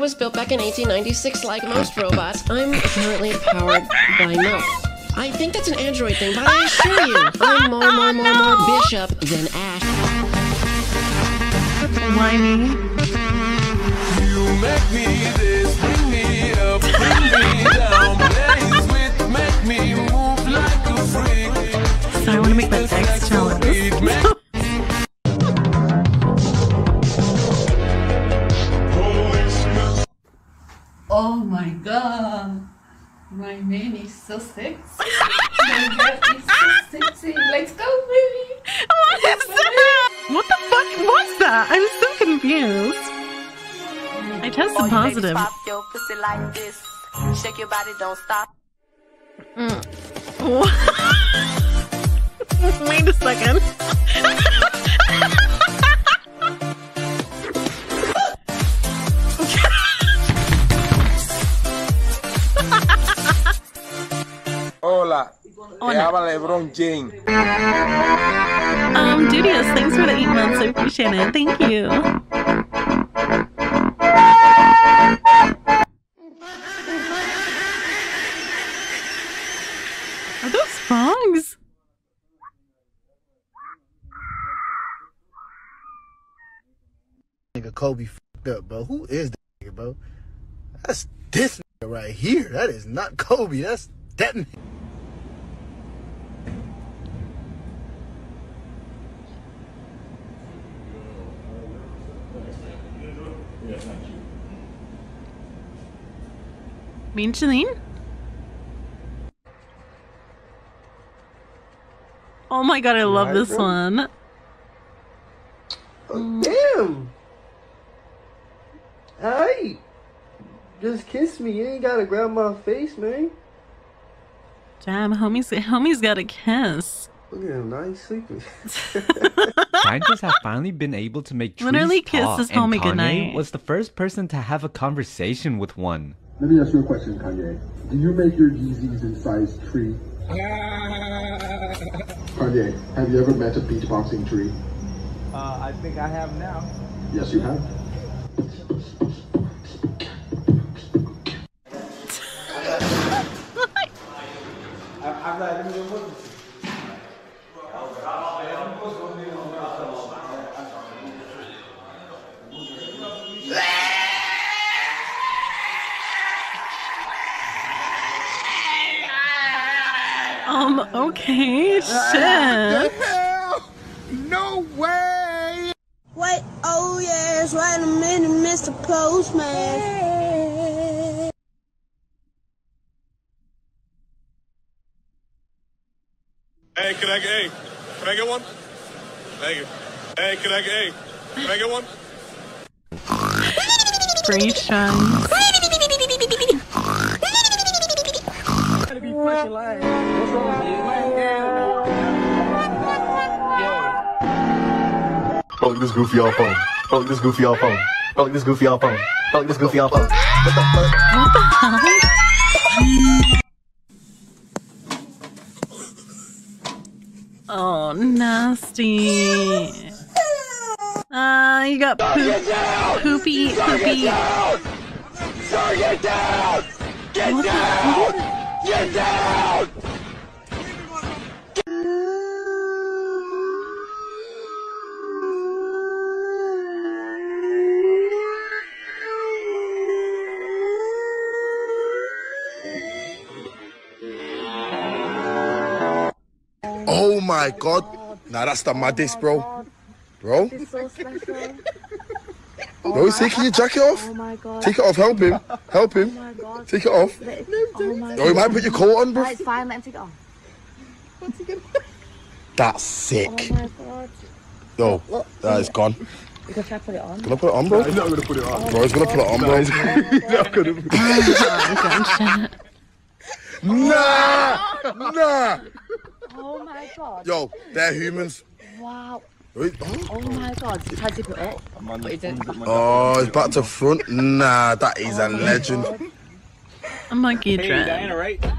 was built back in 1896 like most robots. I'm currently powered by milk. I think that's an android thing, but I assure you, I'm more, more, more, more oh, Bishop than Ash. Why me? You make me this, bring me up, bring me down, blaze with, make me move like a freak. So I want to make that X challenge. Man is so sexy. My girl is so sexy. Let's go, baby. What is that? What the fuck was that? I'm so confused. I tested positive. Pop your pussy like this. Shake your body, don't stop. Mm. Wait a second. Hola, te habla LeBron James. Um, Dudious, thanks for the eight months. I appreciate it. Thank you. Are those frogs? nigga Kobe fucked up, bro. Who is that nigga, bro? That's this nigga right here. That is not Kobe. That's that nigga. Mean Janine? Oh my god, I love this one. Oh, damn. Alright. Just kiss me. You ain't gotta grab my face, man. Damn, homie's homie's got a kiss. Look at him. Now he's sleeping. Scientists have finally been able to make trees Literally kiss talk, his and homie Kanye goodnight. was the first person to have a conversation with one. Let me ask you a question, Kanye. Do you make your Yeezys in size tree? Kanye, have you ever met a beatboxing tree? Uh, I think I have now. Yes, you have. Hey, can I get, hey, can I get one? Free shuns. Fuck this goofy off phone. Fuck this goofy off phone. Fuck this goofy off phone. Fuck this goofy off phone. What the fuck? What the hell? Oh, nasty. Ah, you got poop, poopy, poopy. Get down! Get What the down! Get down! Oh my god. Nah, that's the maddest, bro. Bro? So special. Bro, he's taking your jacket off. Oh my god. Take it off. Help him. Help him. Oh my god. Take it off. Oh my Oh, you might put your coat on, bro. Nah, it's fine, let him take it off. That's Oh sick. my god. Yo, that is gone. You can try to put it on. Gonna put it on, bro. He's not gonna put it on. Bro, he's gonna put it on, bro. nah, nah. Oh my god. Yo, they're humans. Wow. Wait, oh. Oh my god. Try to zip it up. But it didn't. Oh, it's oh, back to front. Nah, that is a legend. A monkey Hey, dread. Diana, right? All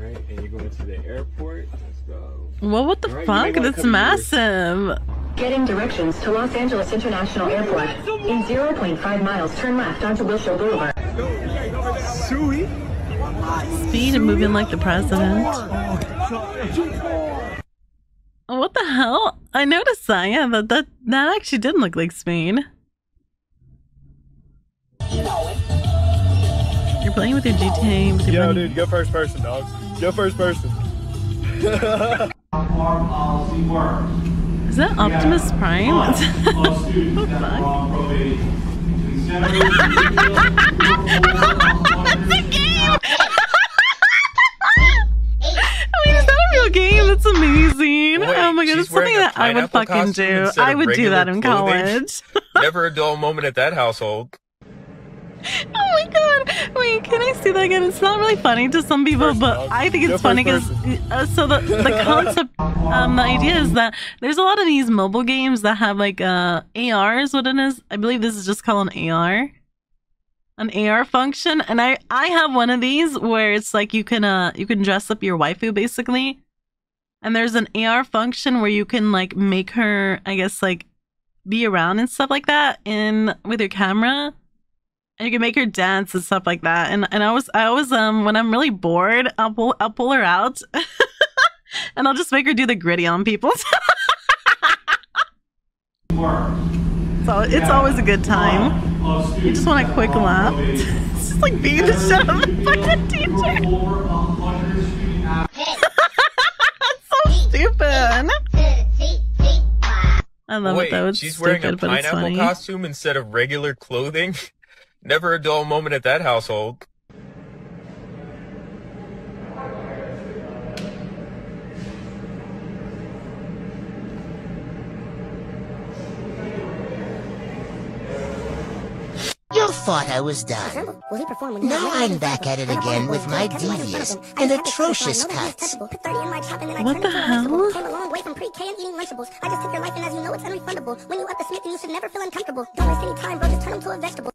right, and you're going to the airport. Let's go. Well, what the Alright, you fuck? That's come here. massive. Getting directions to Los Angeles International Airport. In 0.5 miles, turn left onto Wilshire Boulevard. Speed and moving like the president. What the hell? I noticed that. Yeah, that that, that actually didn't look like Spain. You're playing with your GTA. With your Yo, buddy. dude, go first person, dog. Go first person. Is that Optimus Prime? What the amazing. oh my god, it's something that I would fucking do. I would do that in clothing. college. Never a dull moment at that household. Oh my god! Wait, can I see that again? It's not really funny to some people, but I think it's funny because uh, so the the concept, um, the idea is that there's a lot of these mobile games that have like uh AR is what it is. I believe this is just called an AR, an AR function, and I I have one of these where it's like you can uh you can dress up your waifu basically, and there's an AR function where you can like make her I guess like be around and stuff like that in with your camera and you can make her dance and stuff like that. And and I was I always um when I'm really bored, I'll pull I'll pull her out, and I'll just make her do the gritty on people. so it's always a good time. You just want a quick laugh. it's just like being the shit of the fucking teacher. Stupid. I love Wait, it though. It's she's stupid, wearing a pineapple costume instead of regular clothing. Never a dull moment at that household. You thought I was done. Now I'm back at it again with my devious and atrocious cuts. What the hell? A long way from pre-K and eating Lunchables. I just your life and as you know it's. When you Smith, then you should never feel uncomfortable. Don't waste any time, bro. Just turn a vegetable.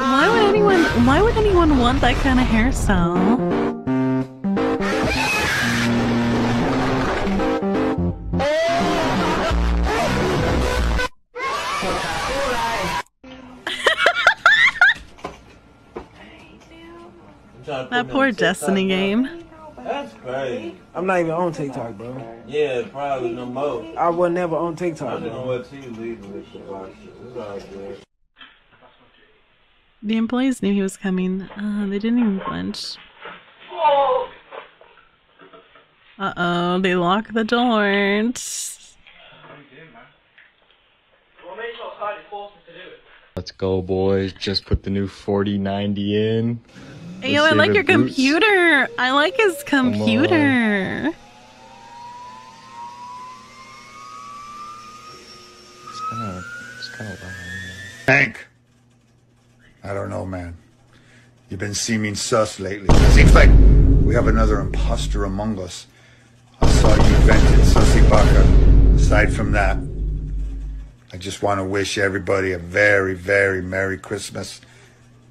Why would anyone? Why would anyone want that kind of hairstyle? That poor Destiny game. That's crazy. I'm not even on TikTok, bro. Yeah, probably no more. I was never on TikTok. I don't know what she's leading with the box. It's all good. The employees knew he was coming. Uh, they didn't even flinch. Uh oh, they locked the door. Let's go, boys. Just put the new 4090 in. Hey, yo, I like your boots. computer. I like his computer. It's kind of, it's kind of. Hank. I don't know, man. You've been seeming sus lately. Seems like we have another imposter among us. I saw you vented Sussy Baka. Aside from that, I just want to wish everybody a very, very Merry Christmas.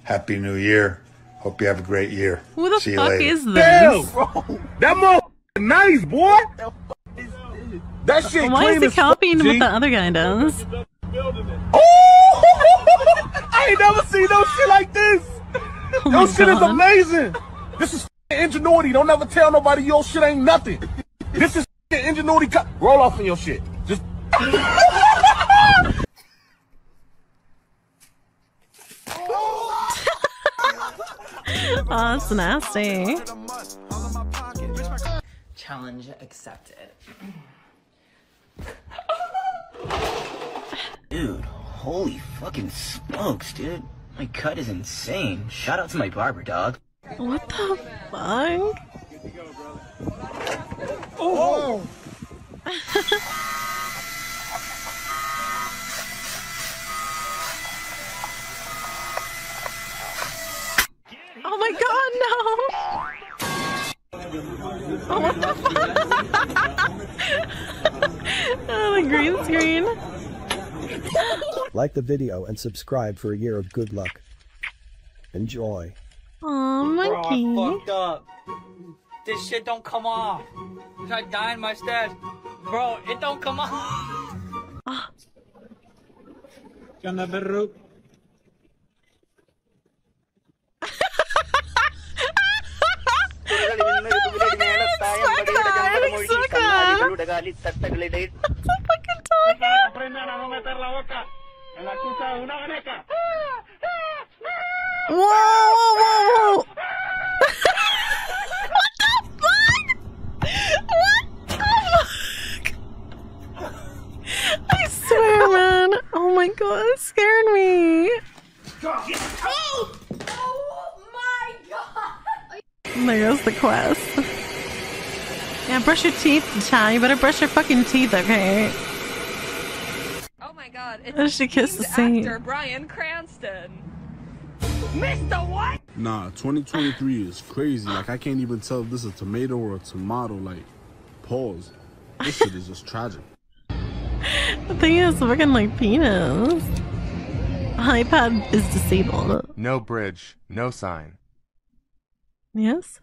Happy New Year. Hope you have a great year. Who the See you fuck later. is this? Damn, That mo nice, boy. That shit Why is clean he as fuck, copying G. what the other guy does? Oh! I ain't never seen no shit like this. Oh your my shit is amazing. This is ingenuity. Don't ever tell nobody your shit ain't nothing. This is ingenuity. Roll off in your shit. Just. Oh, that's nasty. Challenge accepted. Dude, holy fucking smokes, dude. My cut is insane. Shout out to my barber, dog. What the fuck? Oh! my god, no! Oh, what the fuck? oh, the green screen. Like the video and subscribe for a year of good luck. Enjoy. Aw, monkey. up. this shit don't come off. I die in my stead. Bro, it don't come off. Tjena cucha de una veneca. Whoa, whoa, whoa, whoa. I swear, man. Oh my god, it scared me. Oh! Oh my god! There goes the quest. Yeah, brush your teeth, Chad. You better brush your fucking teeth, okay? Oh my god, it's she kissed the famed saint. actor Bryan Cranston. Mr. What? Nah, 2023 is crazy. Like I can't even tell if this is a tomato or a tomato. Like, pause. This shit is just tragic. The thing is, fucking like penis. iPad is disabled. No bridge, no sign. Yes?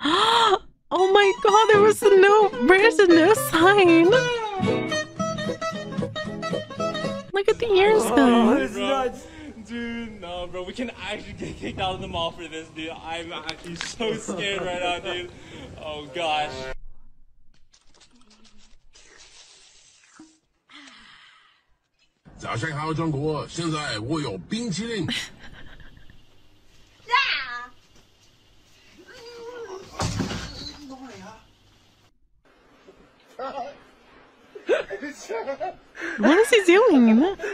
oh my god, there was no bridge and no sign. Look at the ears Oh, go. it's nuts. Dude, no, bro. We can actually get kicked out of the mall for this, dude. I'm actually so scared right now, dude. Oh, gosh. What is he doing?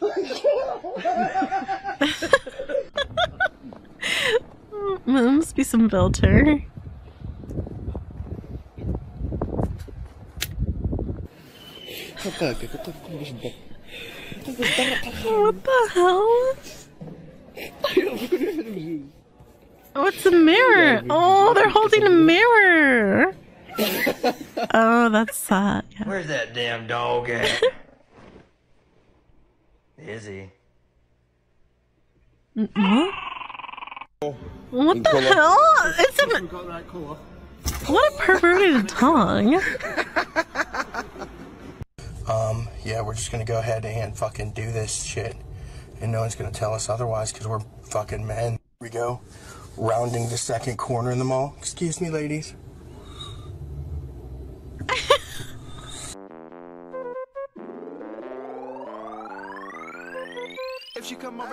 There must be some filter. What the hell? Oh, What's the mirror? Oh, they're holding a mirror. Oh, that's sad. Yeah. Where's that damn dog at? Is he? N- What? What the hell? It's a, what a perverted tongue. Um, yeah, we're just gonna go ahead and fucking do this shit. And no one's gonna tell us otherwise because we're fucking men. Here we go. Rounding the second corner in the mall. Excuse me, ladies.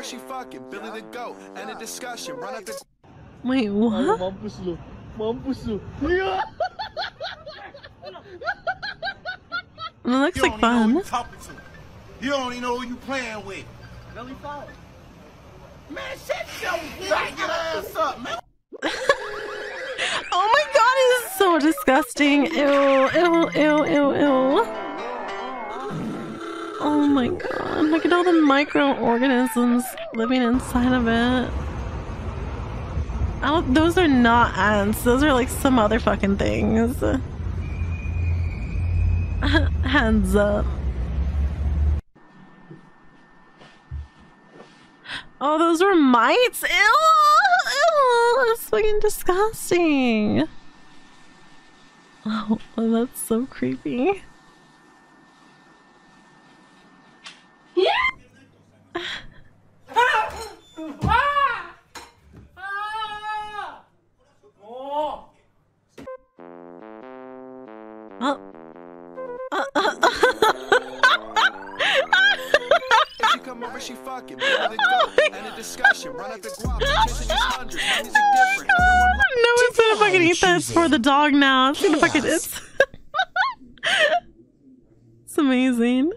She she fucking Billy the Goat. And a discussion, run up the. Wait, what? Mampus lu. Mampus lu. It looks like fun. talking to. You don't even know who you playing with. Billy Fowler. Man, shut your faggot ass up, man. Oh my god, it is so disgusting. Ew, ew, ew, ew, ew. Uh, oh my god, look at all the microorganisms living inside of it. I don't, those are not ants, those are like some other fucking things. Hands up. Oh, those were mites? Ew! Ew! That's fucking disgusting. Oh, that's so creepy. She come over, she fucking the oh And a discussion, run up the guap. Oh hundreds, my different. No one's gonna fucking eat that. It's for the dog now. It's gonna fucking it's It's amazing.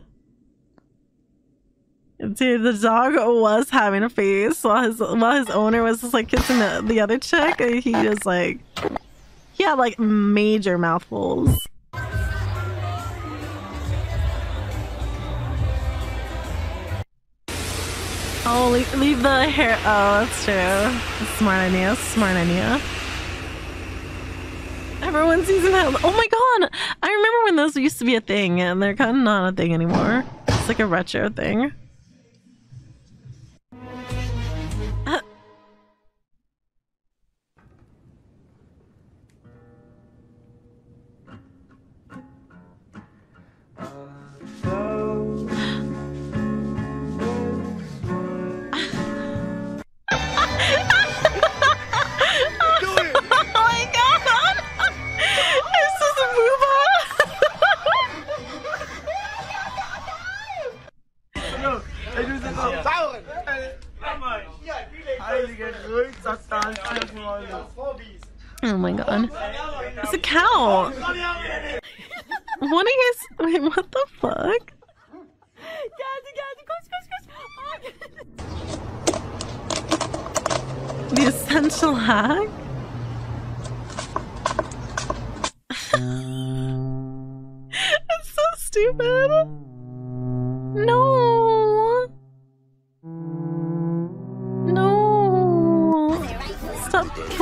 Dude, the dog was having a face while his while his owner was just like kissing the, the other chick. and He was like he had like major mouthfuls. Oh, leave, leave the hair. Oh, that's true. Smart idea. Smart idea. Everyone sees have. Oh my god! I remember when those used to be a thing, and they're kind of not a thing anymore. It's like a retro thing.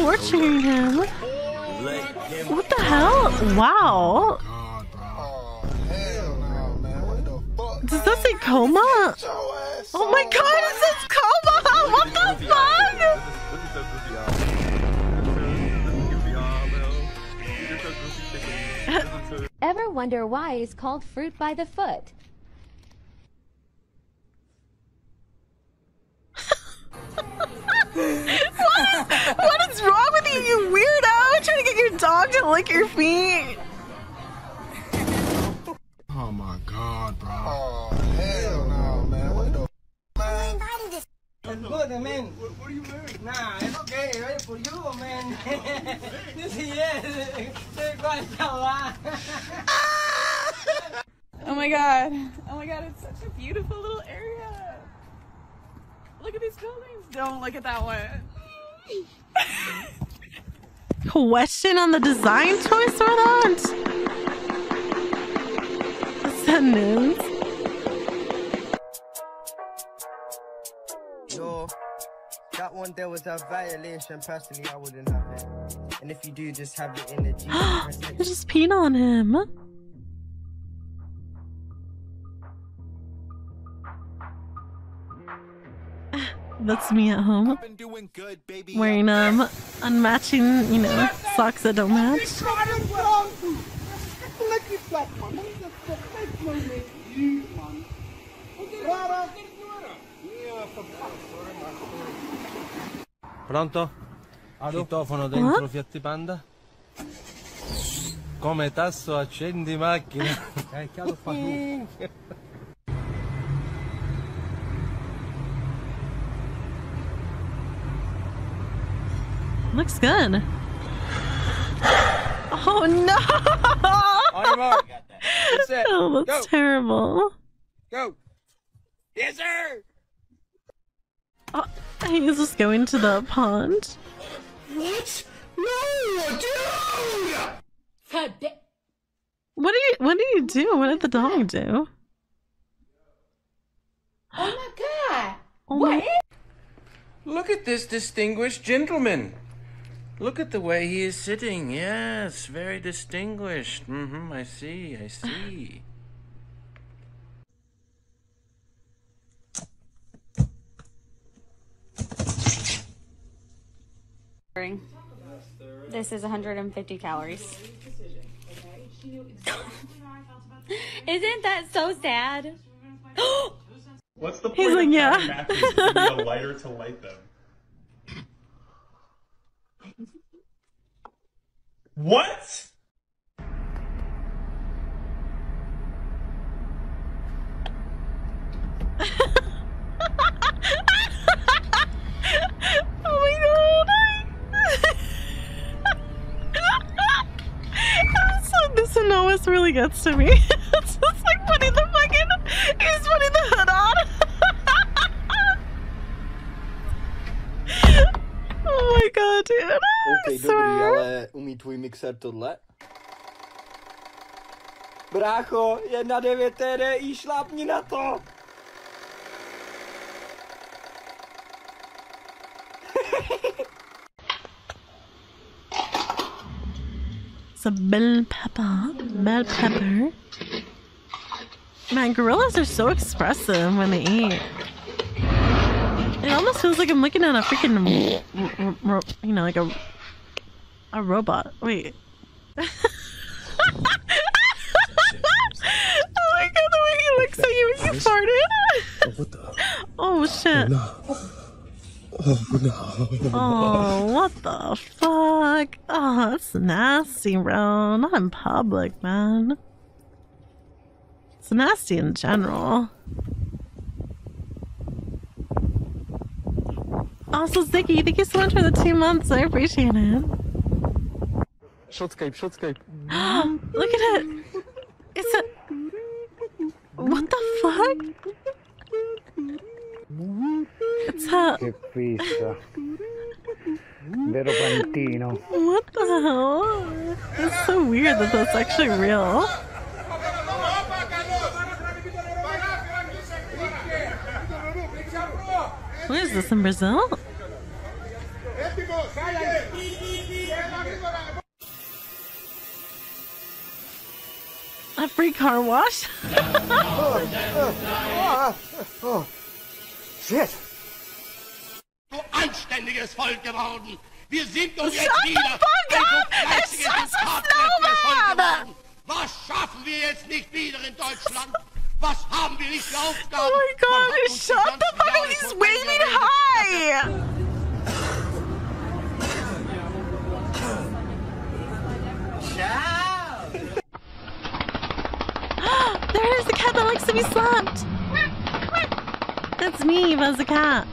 Torturing him. What the hell? Wow. Does that say coma? Oh my god, it says coma! What the fuck? Ever wonder why it's called fruit by the foot? Is wrong with you, you weirdo? Trying to get your dog to lick your feet. Oh my god, bro. Oh, hell no, man. What the man? It's good, man. What, are you wearing? Nah, it's okay. Ready for you, man. this is yes. Oh my god. Oh my god, it's such a beautiful little area. Look at these buildings. Don't look at that one. Question on the design choice that? Is that news? Yo, that one there was a violation. Personally, I wouldn't have it. And if you do, just have it in the G. Just peed on him. That's me at home. Wearing um unmatching, you know, socks that don't match. Pronto? Citofono dentro Fiat Panda? Come tasso accendi macchina? Looks good. Oh no! On your mark. That's it. Oh, that's Go. terrible. Go. Yes, sir. Oh, he's just going to the pond. What? No, dude! What do you what do you do? What did the dog do? Oh my god! Oh my Look at this distinguished gentleman. Look at the way he is sitting. Yes, very distinguished. Mm-hmm, I see, I see. This is 150 calories. Isn't that so sad? What's the point He's point like, of yeah. having matches if you a lighter to light them? What? Oh my god! this really gets to me. it's just like putting the fucking he's putting the hood on. oh my god, dude. OK, Sir? dobrý, ale umí mixer tohle? Brácho, jedna 9 TDI, šlápni na to! A bell pepper. Bell pepper. Man, gorillas are so expressive when they eat. It almost feels like I'm looking at a freaking, you know, like a a robot. Wait. oh my god, the way he looks at you when you farted. What the? Oh shit. Oh no. Oh, what the fuck? Oh, that's nasty, bro. Not in public, man. It's nasty in general. Also, Ziggy, thank you so much for the two months. I appreciate it. Shotscape, shotscape. Look at it. It's a. What the fuck? It's a. Che fissa. Vero pantino. What the hell? It's so weird that that's actually real. Where is this in Brazil? A free car wash? Oh, shit. so anständiges Volk geworden. Wir sind doch Shut jetzt the wieder fuck ein so up! Volk snowman! geworden. Was schaffen wir jetzt nicht wieder in Deutschland? Was haben wir nicht für Aufgaben? Oh my god, shut the fuck up! He's waving high! Be slapped! That's me if I was a cat.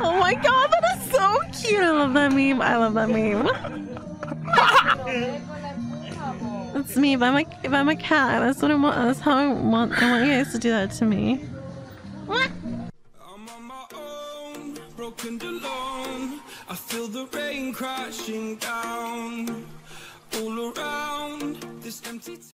Oh my god, that is so cute! I love that meme. I love that meme. That's me. If I'm a if I'm a cat, that's what I want. That's how I want. I want you guys to do that to me. I feel the rain crashing down all around empty.